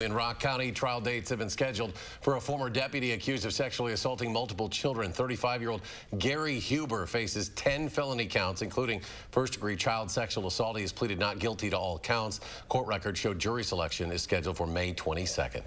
In Rock County, trial dates have been scheduled for a former deputy accused of sexually assaulting multiple children. 35-year-old Gary Huber faces 10 felony counts, including first-degree child sexual assault. He has pleaded not guilty to all counts. Court records show jury selection is scheduled for May 22nd.